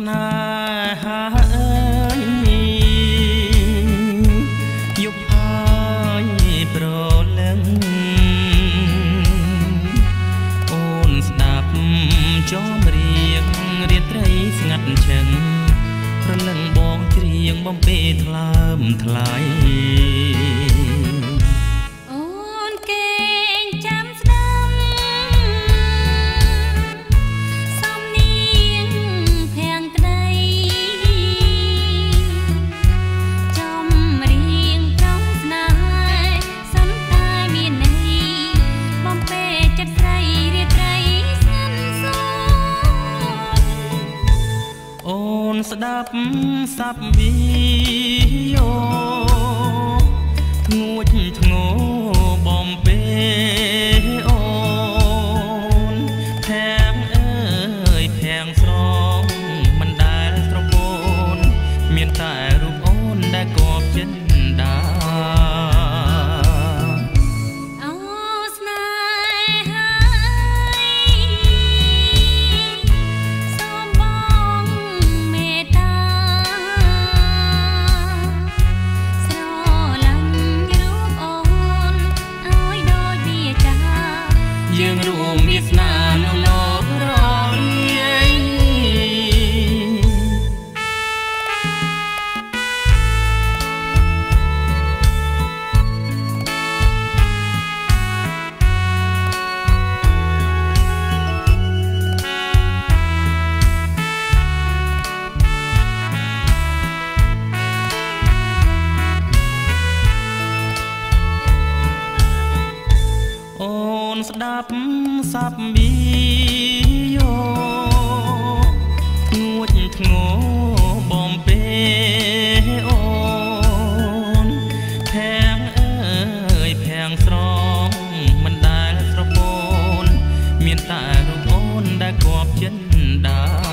ស្នេហាអើយយប់ហើយប្រលឹងអូនស្ដាប់ចំរៀងរាត្រីស្ងាត់ឈឹងប្រលឹងបងច្រៀងបំពេថ្លើមថ្លៃ ស្ដាប់សັບវីយោ យើងរួមវាសនានៅលោករាល់ ស្ដាប់សັບមីយោងួចធ្ងោបំពេអូនផាំងអើយផាំងស្រងមិនដែលស្រពូនមានតែរូបអូនដែលគប់ចិនដា